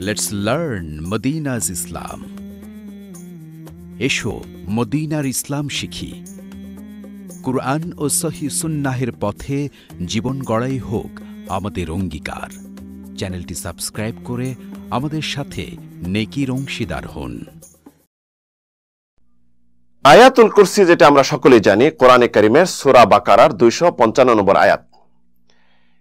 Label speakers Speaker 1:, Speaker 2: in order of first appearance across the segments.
Speaker 1: Let's learn মদিনাজ ইসলাম এসো, মদিনার ইসলাম শিখি। কুরআন ও সহি সুন্নাহের পথে জীবন গড়াই হোক আমাদের অঙ্গীকার। চ্যানেলটি সাবস্ক্রাইব করে আমাদের সাথে নেকির অংশীদার হন।
Speaker 2: আয়াতুল কুরসি যেটা আমরা সকলেই জানি, কোরআনে করিমের সুরা বাকারার দুইশো পঞ্চান্ন নম্বর আয়াত।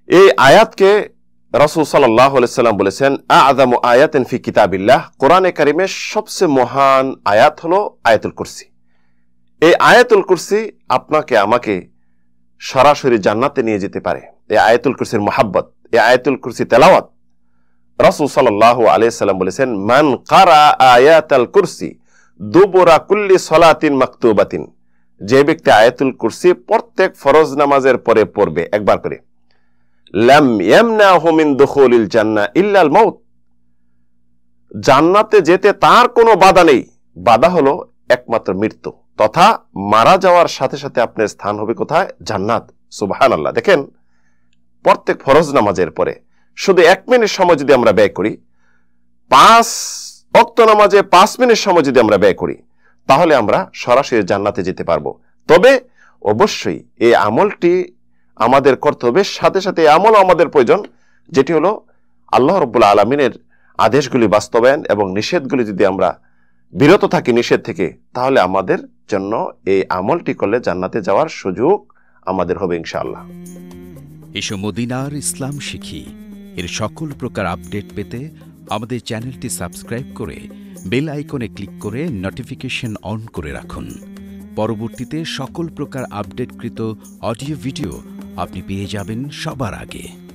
Speaker 2: এই আয়াতকে রসুল সাল্লাহ সাল্লাম বলেছেন আদাম আয়াতেন ফি কিতাবিল্লাহ। কোরআনে করিমের সবচেয়ে মহান আয়াত হলো আয়াতুল কুরসি। এই আয়াতুল কুরসি আপনাকে, আমাকে সরাসরি জান্নাতে নিয়ে যেতে পারে। এই আয়াতুল কুরসির মোহাব্বত, এই আয়াতুল কুরসি তেলাওয়াত। রসুল সাল্লাহ আলিয়াল্লাম বলেছেন, মান কারা আয়াতাল কুরসি দুবোরা কুল্লি সলাতিন মাকতুবাতিন। যে ব্যক্তি আয়াতুল কুরসি প্রত্যেক ফরজ নামাজের পরে পড়বে, একবার করে। দুখুলিল জান্নাহ ইল্লাল মাউত। জান্নাতে যেতে তার কোনো বাধা নেই। বাধা হলো একমাত্র মৃত্যু, তথা মারা যাওয়ার সাথে সাথে আপনার স্থান হবে কোথায়? জান্নাত। সুবহান আল্লাহ দেখেন, প্রত্যেক ফরজ নামাজের পরে শুধু এক মিনিট সময় যদি আমরা ব্যয় করি, পাঁচ অক্ত নামাজে পাঁচ মিনিট সময় যদি আমরা ব্যয় করি, তাহলে আমরা সরাসরি জান্নাতে যেতে পারব। তবে অবশ্যই এই আমলটি আমাদের করতে হবে সাথে সাথে এই আমলও আমাদের প্রয়োজন, যেটি হলো আল্লাহ রব্বুল্লা আলমিনের আদেশগুলি বাস্তবায়ন এবং নিষেধগুলি যদি আমরা বিরত থাকি নিষেধ থেকে, তাহলে আমাদের জন্য এই আমলটি করলে জান্নাতে যাওয়ার সুযোগ আমাদের হবে ইনশাআল্লাহ।
Speaker 1: এসো মদিনার ইসলাম শিখি। এর সকল প্রকার আপডেট পেতে আমাদের চ্যানেলটি সাবস্ক্রাইব করে বেল আইকনে ক্লিক করে নোটিফিকেশন অন করে রাখুন। পরবর্তীতে সকল প্রকার আপডেটকৃত অডিও ভিডিও আপনি পেয়ে যাবেন সবার আগে।